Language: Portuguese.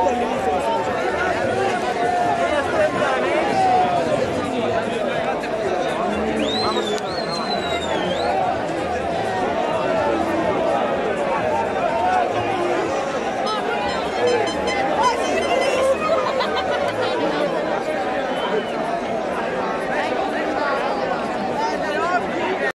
Obrigado.